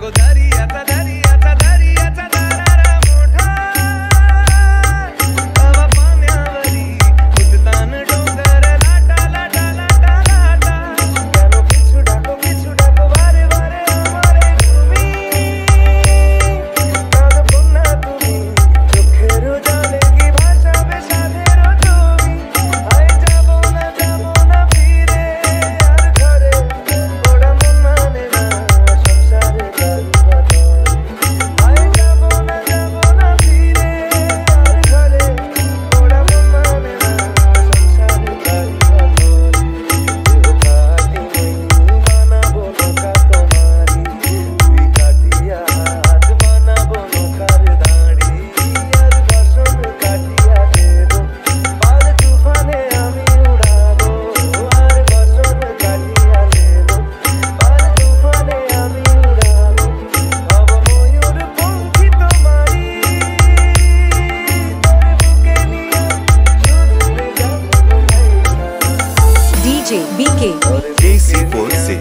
Godari BK. E se você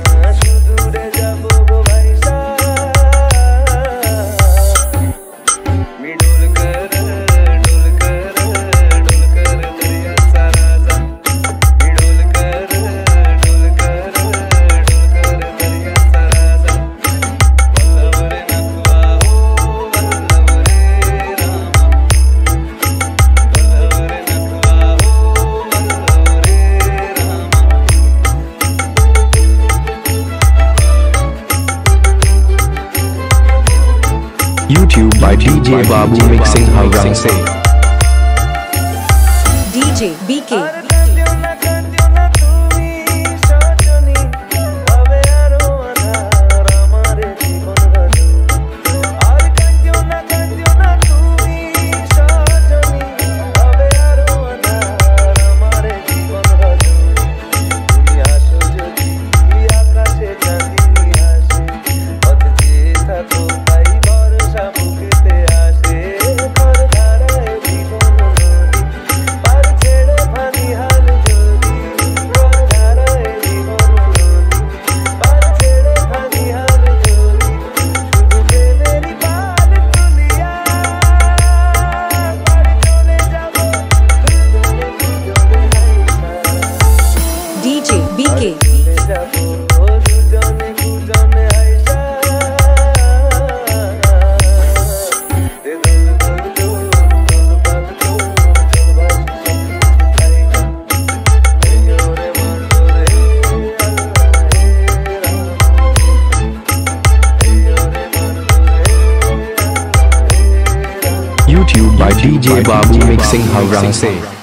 YouTube by DJ Babu mixing Howrah say DJ BK by DJ Babu mixing Howrah से